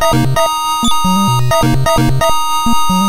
Thank you.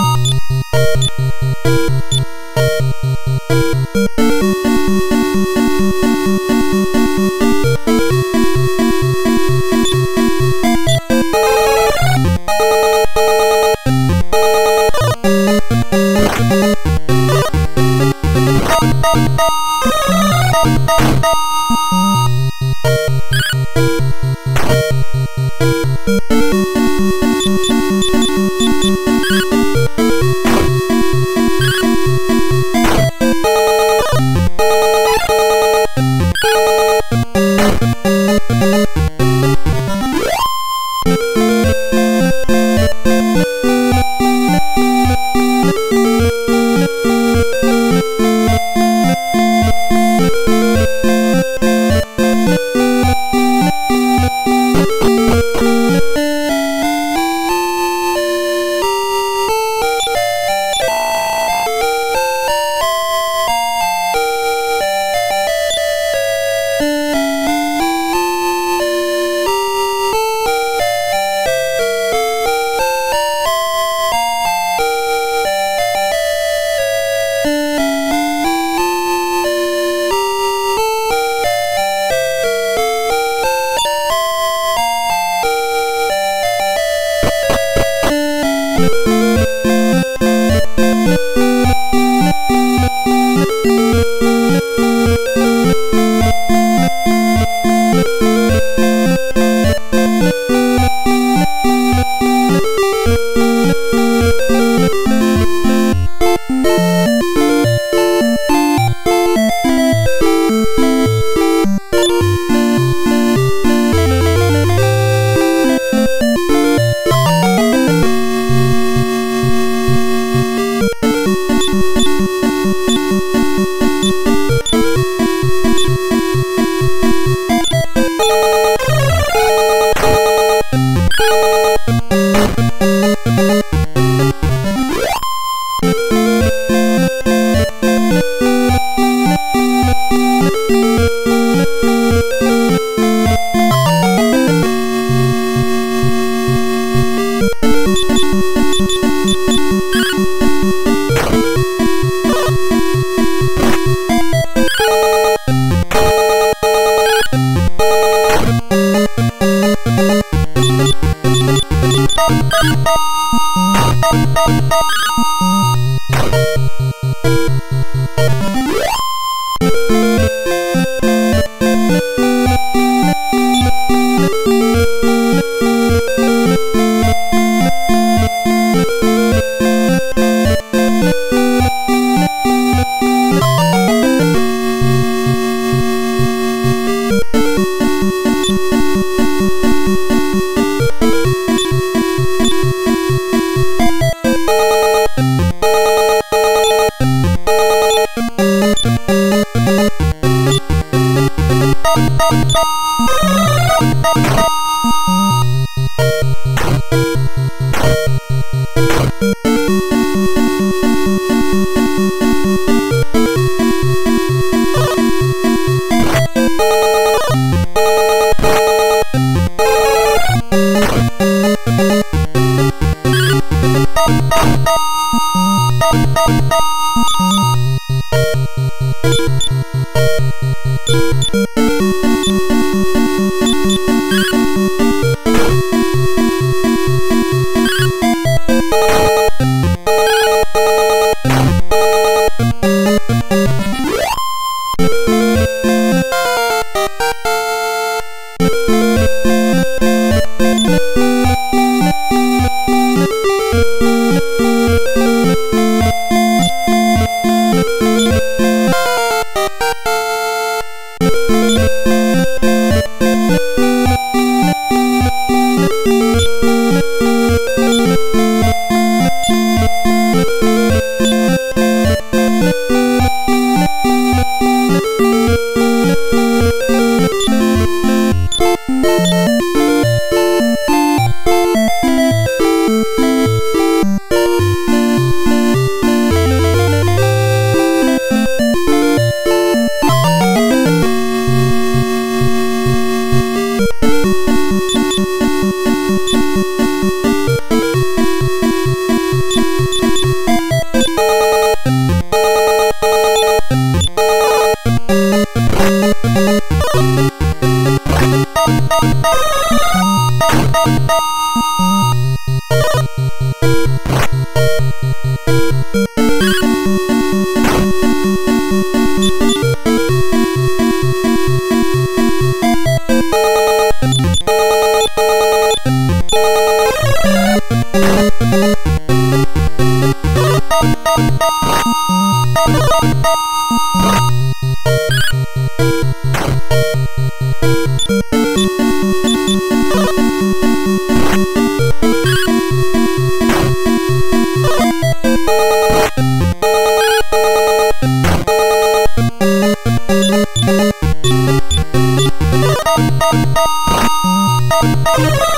You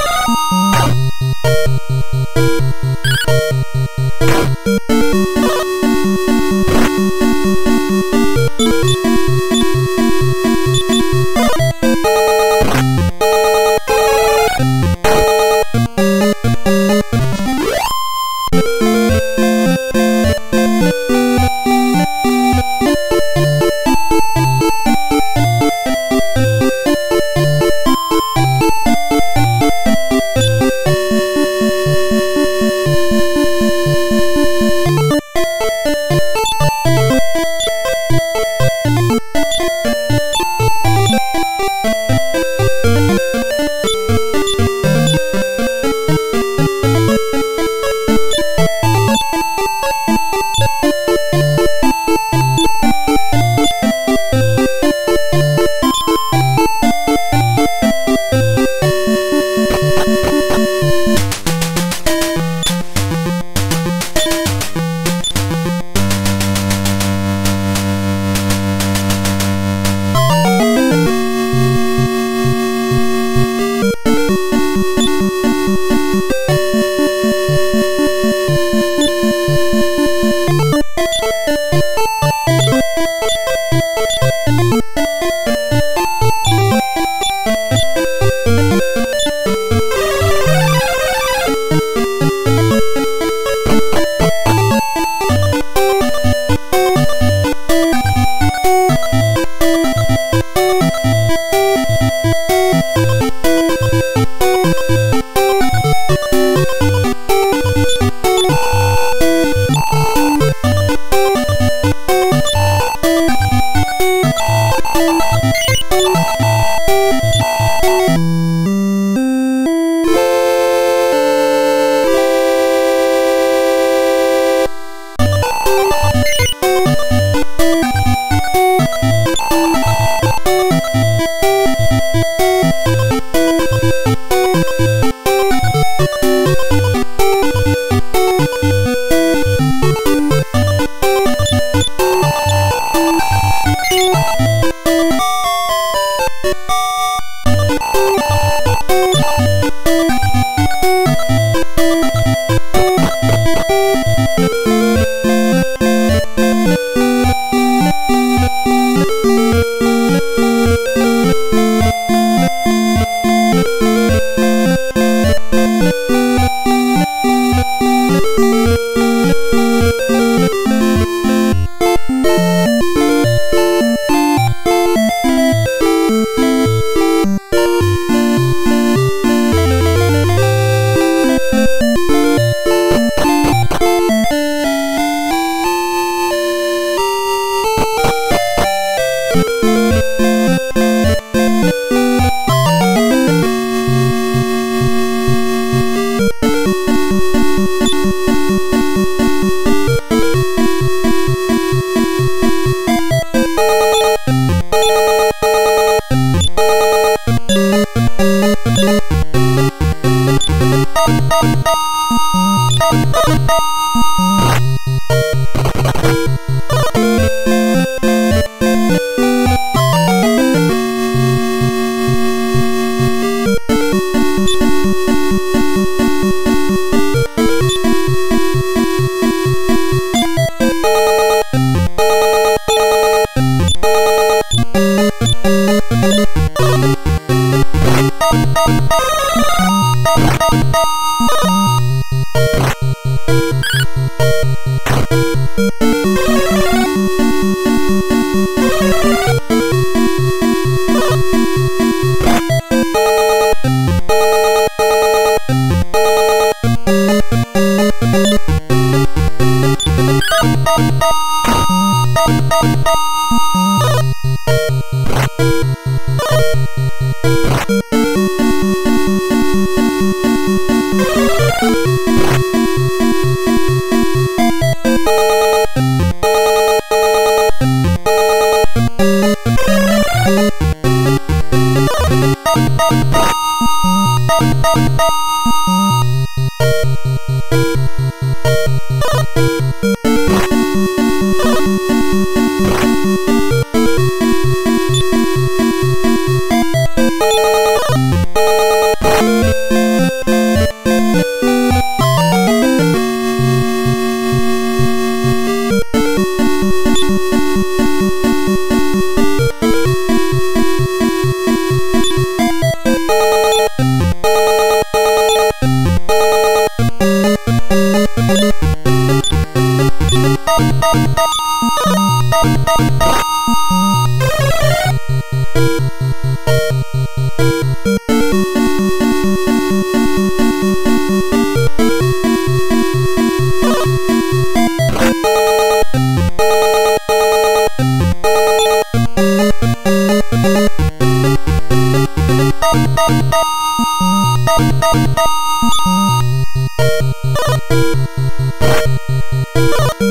you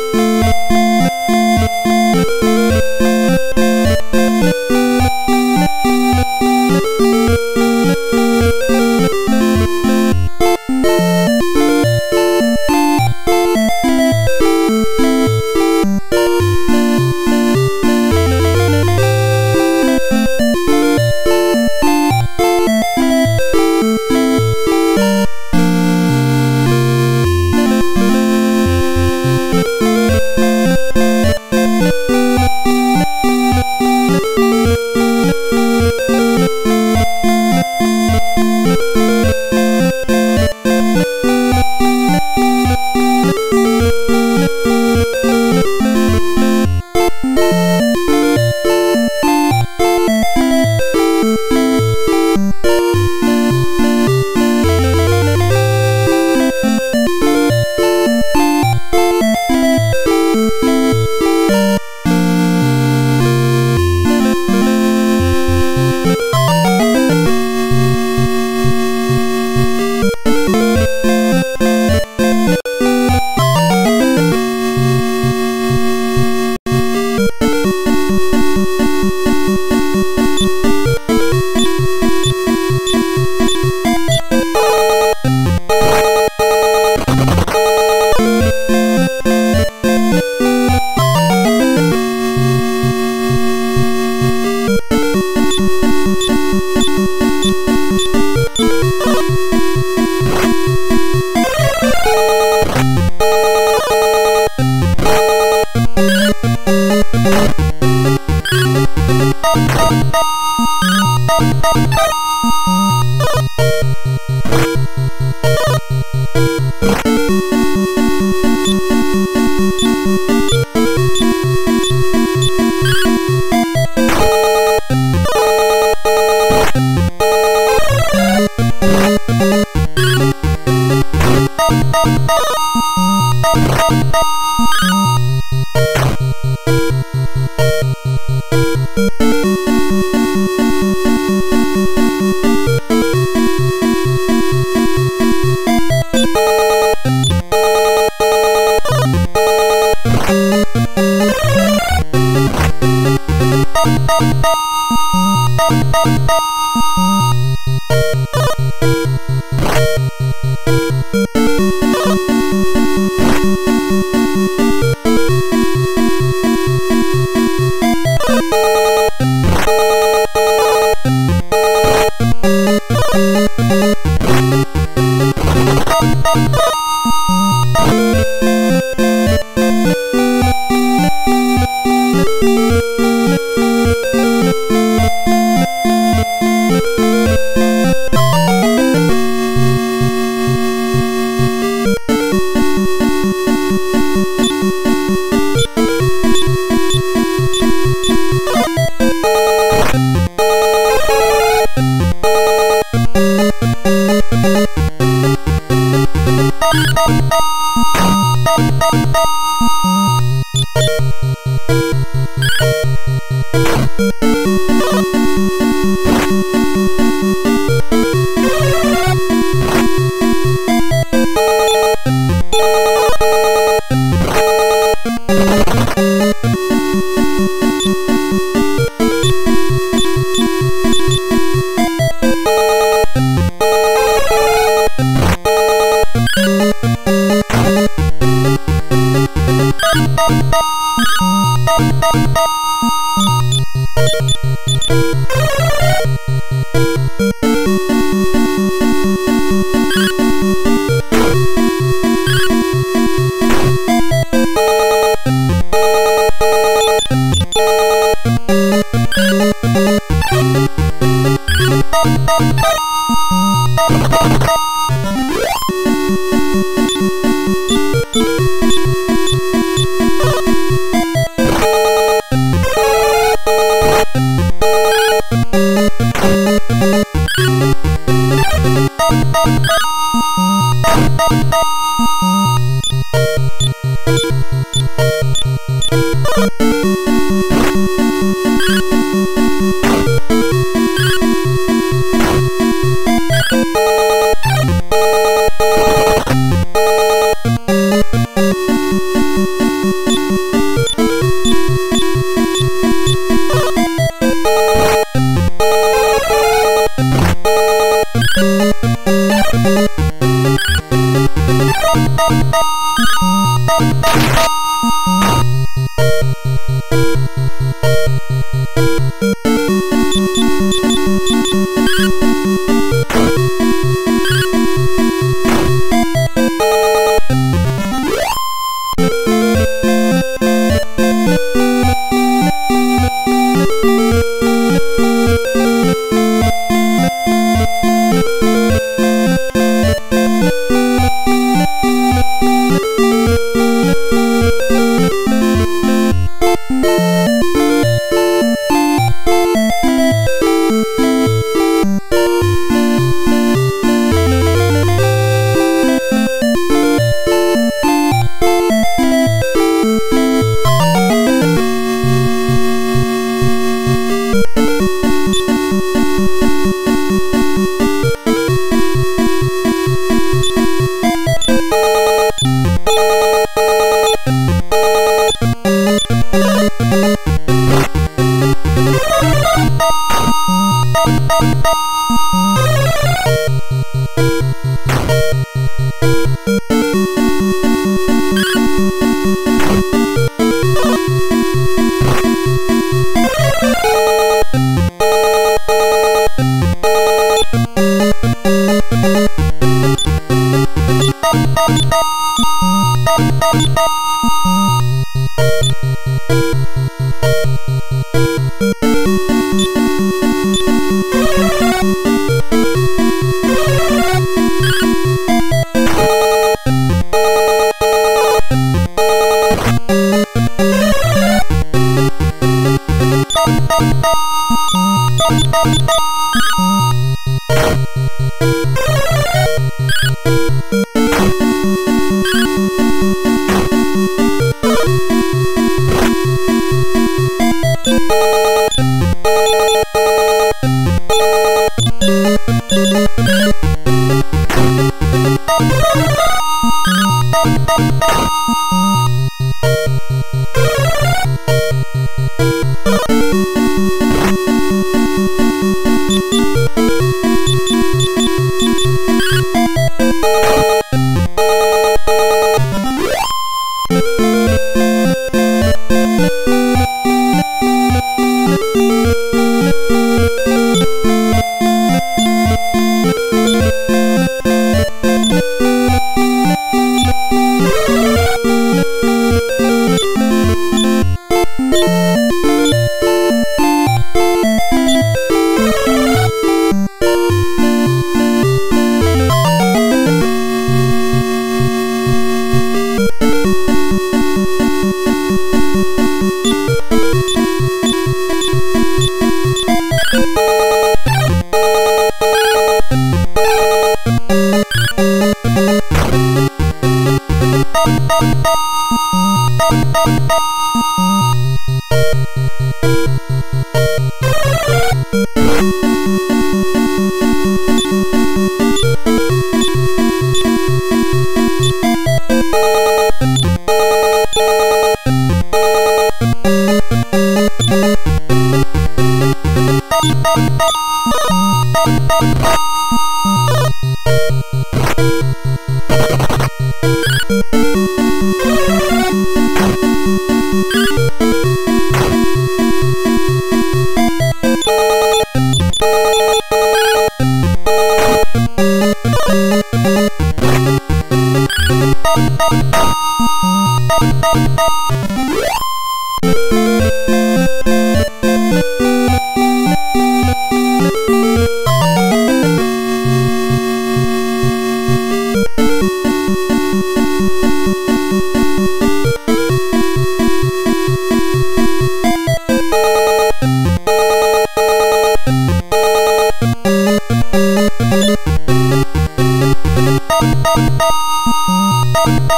Mm-hmm.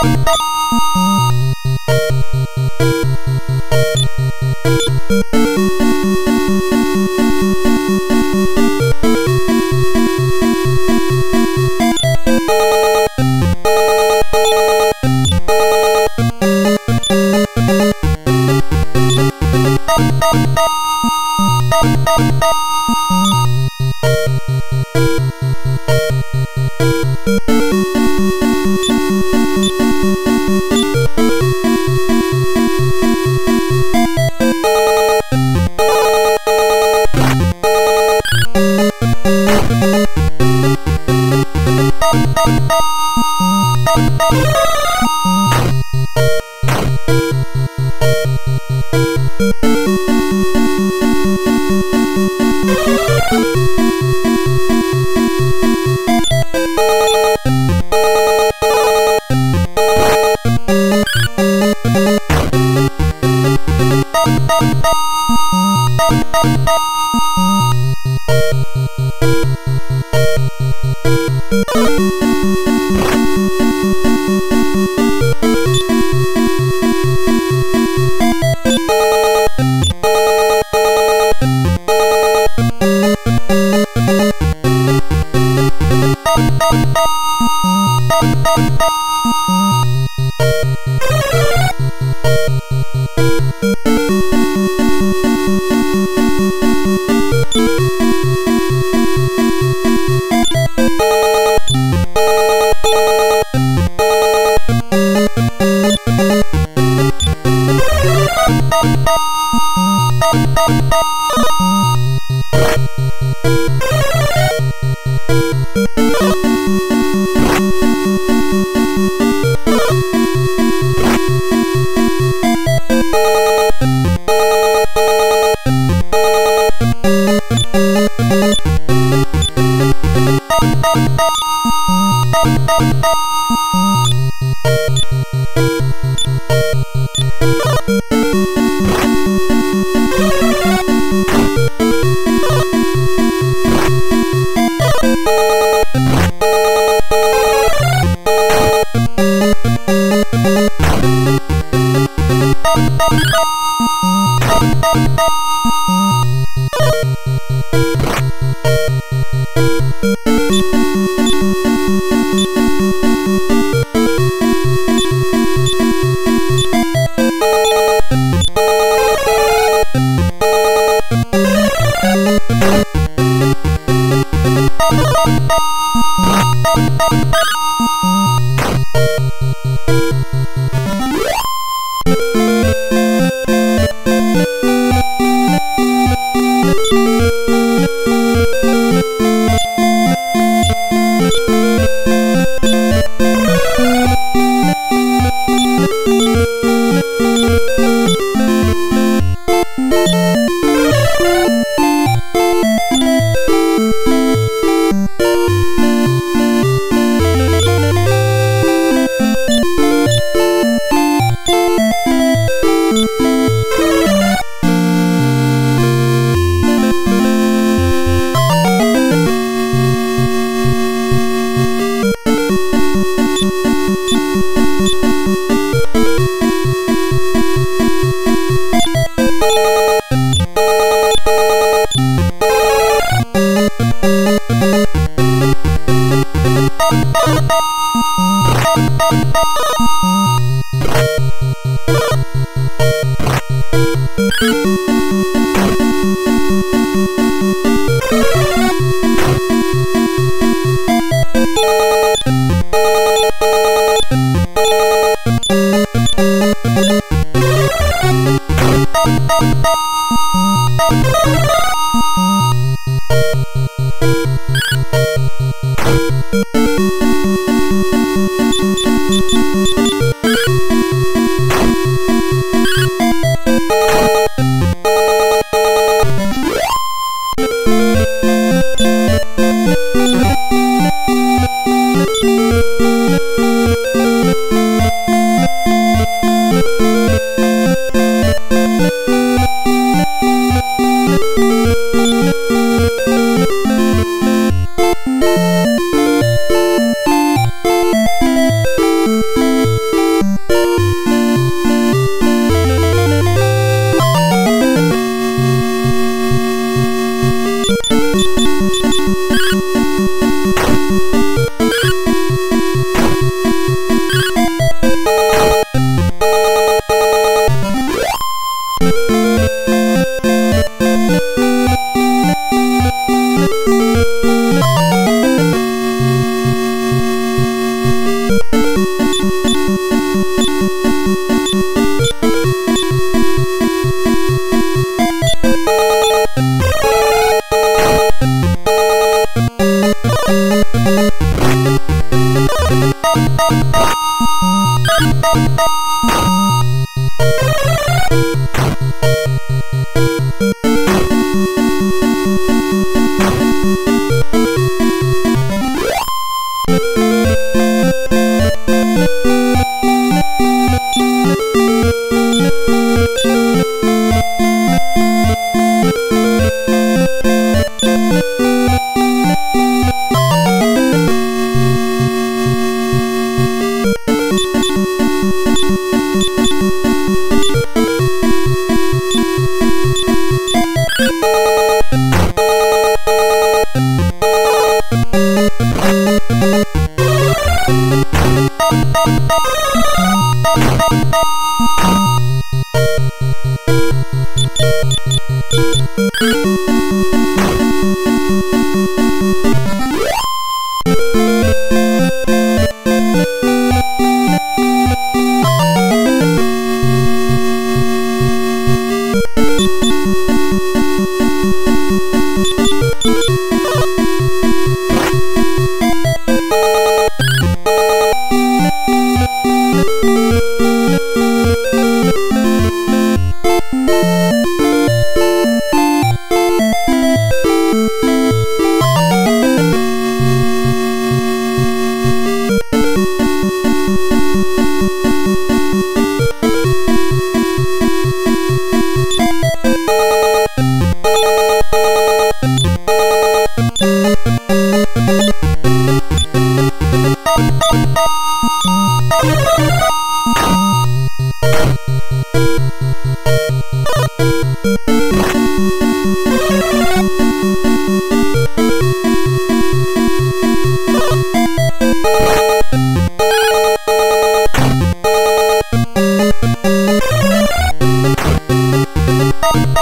Thank you.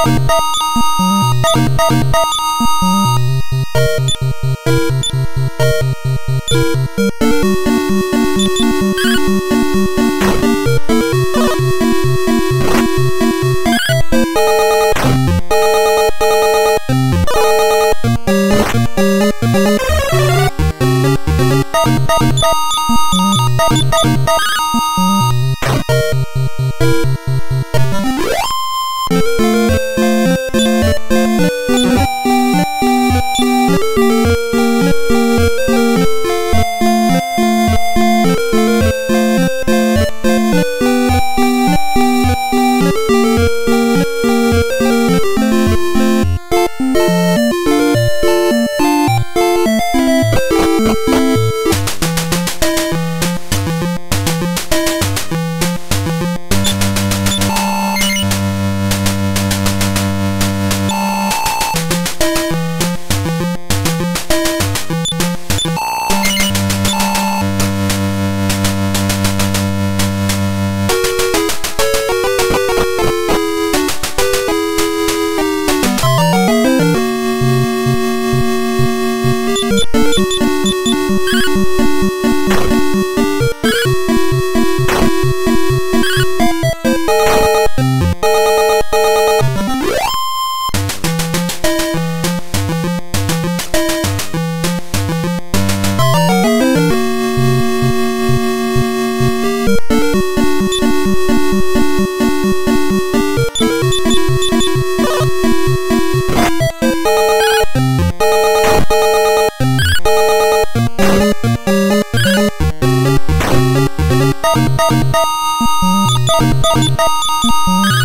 うん。Música